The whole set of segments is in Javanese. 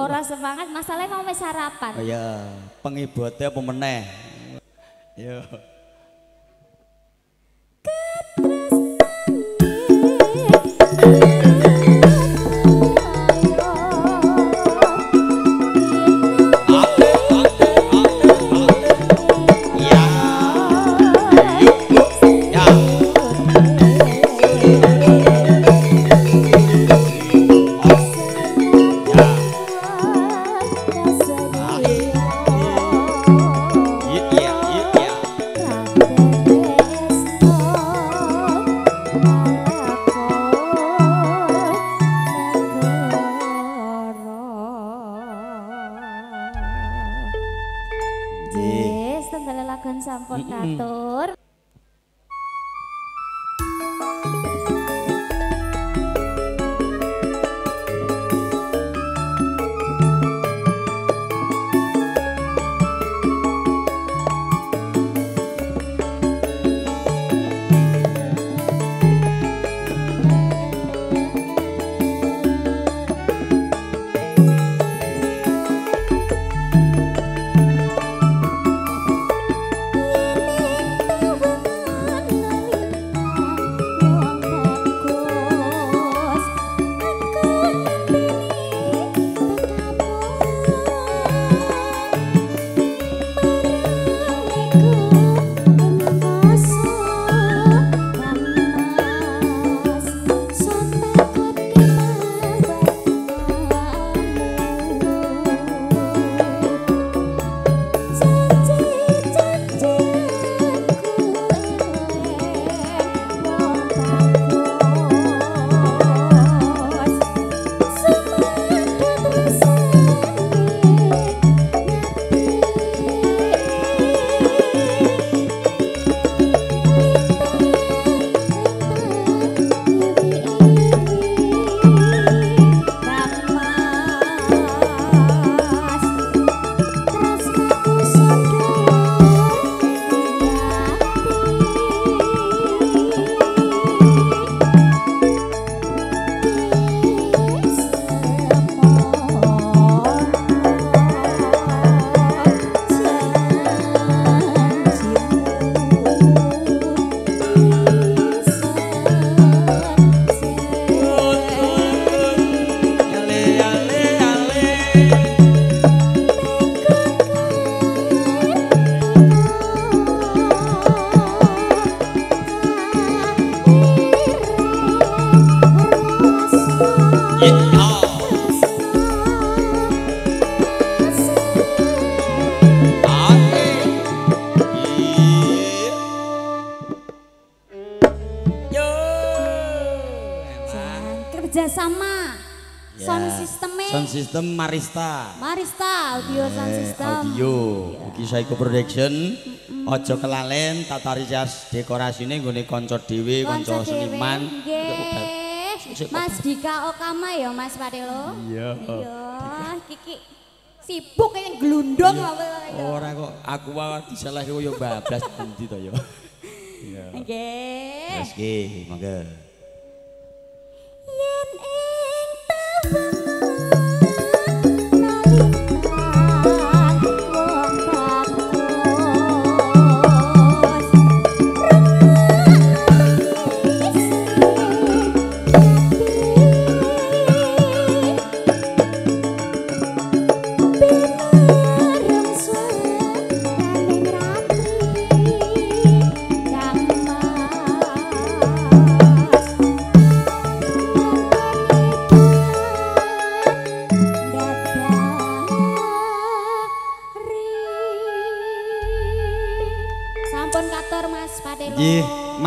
Orang semangat, masalahnya mau sarapan. Oh iya, pengibotnya pemenang. meneh? Yo. Kerja sama Ya. sound systemnya Sound system Marista. Marista audio sound Eh, system Audio. Iki Saiko Production. Ojo kelalen tata rias dekorasine nggone kanca dhewe, kanca seniman. nggih. Mas Dika Okama ya Mas Padelo Iya. iya Kiki sibuk kayak gelundung apa itu Ora kok aku wae disalahke koyo bablas endi to ya. Nggih Wes ki, monggo. Christmas.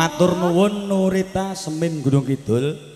Matur nuwun Nurita Semin Gunung Kidul.